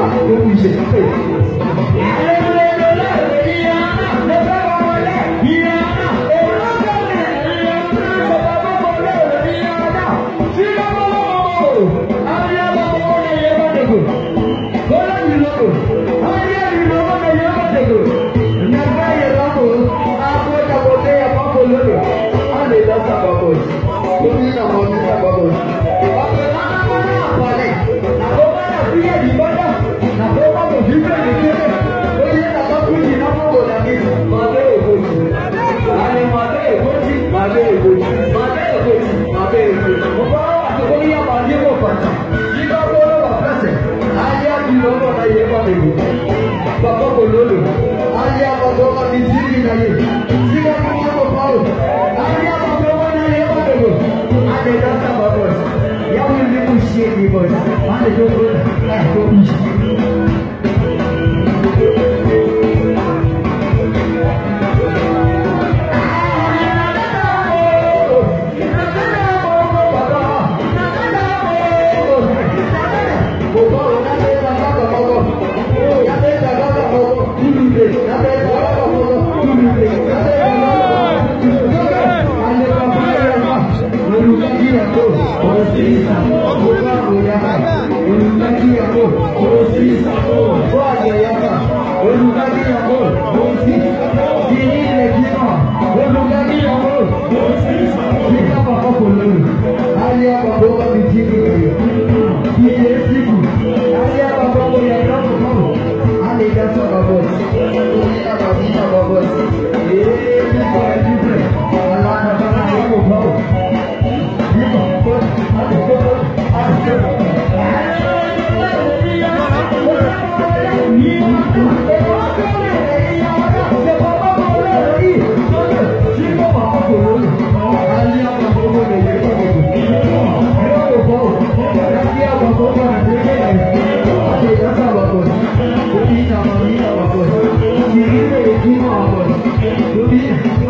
Deus me Deus está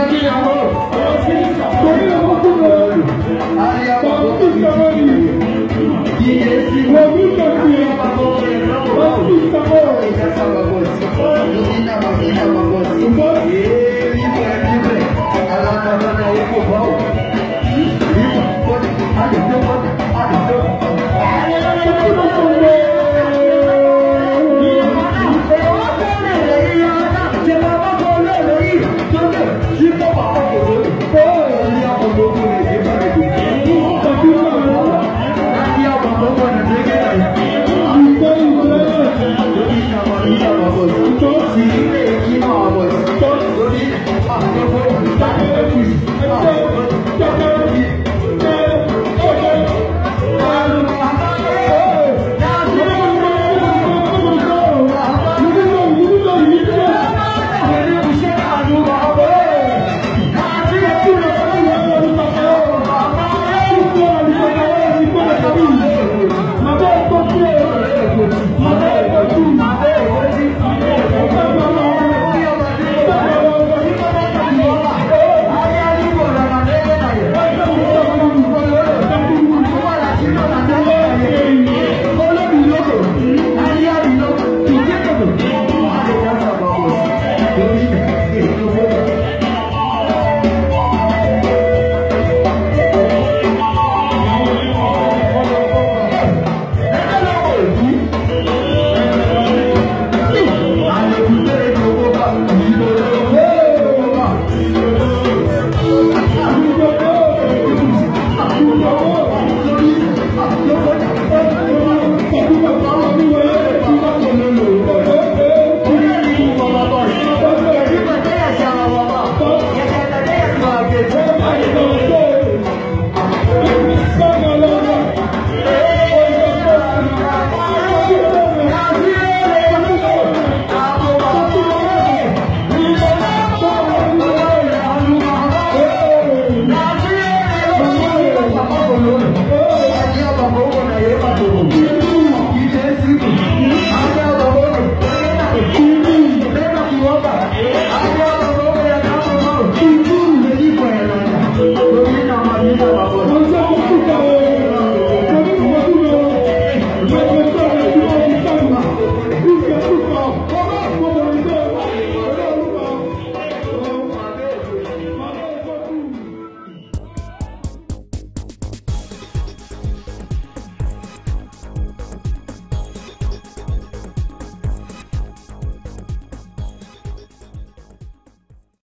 ndenge yango komina mokumoyo bafisamani babutaki bafisamoyo